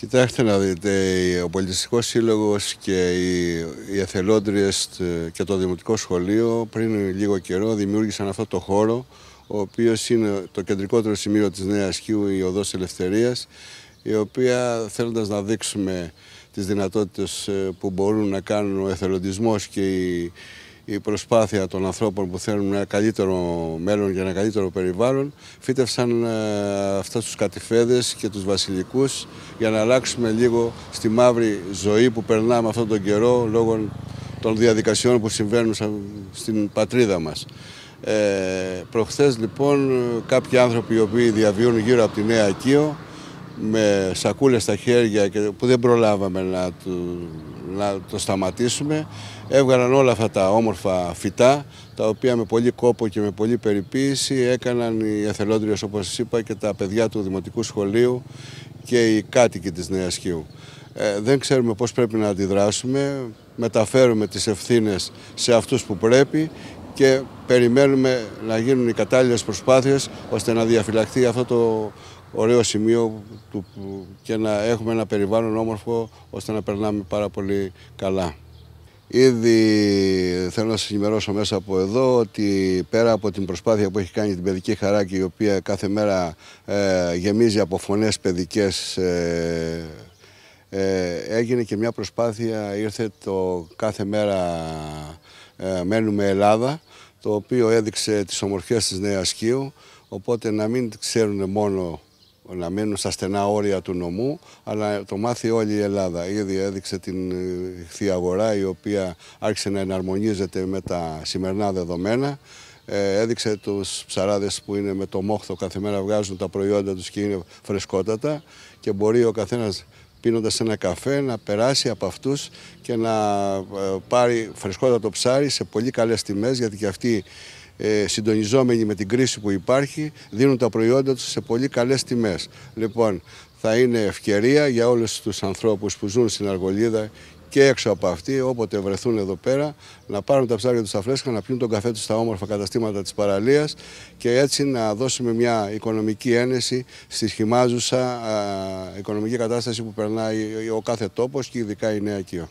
Κοιτάξτε να δείτε, ο Πολιτιστικός Σύλλογος και οι, οι εθελόντριες και το Δημοτικό Σχολείο πριν λίγο καιρό δημιούργησαν αυτό το χώρο, ο οποίος είναι το κεντρικότερο σημείο της Νέας Χίου, η Οδός Ελευθερίας, η οποία θέλοντας να δείξουμε τις δυνατότητες ε, που μπορούν να κάνουν ο εθελοντισμός και η, η προσπάθεια των ανθρώπων που θέλουν ένα καλύτερο μέλλον και ένα καλύτερο περιβάλλον φύτευσαν ε, αυτά τους κατηφέδες και τους βασιλικούς για να αλλάξουμε λίγο στη μαύρη ζωή που περνάμε αυτόν τον καιρό λόγω των διαδικασιών που συμβαίνουν στην πατρίδα μας. Ε, προχθές λοιπόν κάποιοι άνθρωποι οι οποίοι διαβιούν γύρω από τη Νέα Ακείο με σακούλες στα χέρια και που δεν προλάβαμε να το, να το σταματήσουμε έβγαλαν όλα αυτά τα όμορφα φυτά τα οποία με πολύ κόπο και με πολύ περιποίηση έκαναν οι εθελόντριες όπως σας είπα και τα παιδιά του Δημοτικού Σχολείου και οι κάτοικοι της Νέας Χίου. Ε, δεν ξέρουμε πώς πρέπει να αντιδράσουμε, μεταφέρουμε τις ευθύνες σε αυτούς που πρέπει και περιμένουμε να γίνουν οι κατάλληλες προσπάθειες ώστε να διαφυλαχθεί αυτό το ωραίο σημείο του, και να έχουμε ένα περιβάλλον όμορφο ώστε να περνάμε πάρα πολύ καλά. Ήδη θέλω να σας ενημερώσω μέσα από εδώ ότι πέρα από την προσπάθεια που έχει κάνει την παιδική χαράκη η οποία κάθε μέρα ε, γεμίζει από φωνές παιδικές ε, ε, έγινε και μια προσπάθεια, ήρθε το κάθε μέρα ε, μένουμε Ελλάδα το οποίο έδειξε τις ομορφιές της Νέας Κίου οπότε να μην ξέρουν μόνο να μείνουν στα στενά όρια του νομού, αλλά το μάθει όλη η Ελλάδα. Ήδη έδειξε την ηχθή αγορά, η οποία άρχισε να εναρμονίζεται με τα σημερινά δεδομένα. Ε, έδειξε τους ψαράδες που είναι με το μόχθο κάθε μέρα βγάζουν τα προϊόντα τους και είναι φρεσκότατα και μπορεί ο καθένας πίνοντας ένα καφέ να περάσει από αυτούς και να ε, πάρει φρεσκότατο ψάρι σε πολύ καλές τιμές γιατί και αυτοί ε, συντονιζόμενοι με την κρίση που υπάρχει, δίνουν τα προϊόντα τους σε πολύ καλές τιμές. Λοιπόν, θα είναι ευκαιρία για όλους τους ανθρώπους που ζουν στην Αργολίδα και έξω από αυτή, όποτε βρεθούν εδώ πέρα, να πάρουν τα ψάρια τους στα φρέσκα, να πιούν τον καφέ τους στα όμορφα καταστήματα της παραλίας και έτσι να δώσουμε μια οικονομική ένεση στη σχημάζουσα οικονομική κατάσταση που περνάει ο κάθε τόπος και ειδικά η Νέα Κίο.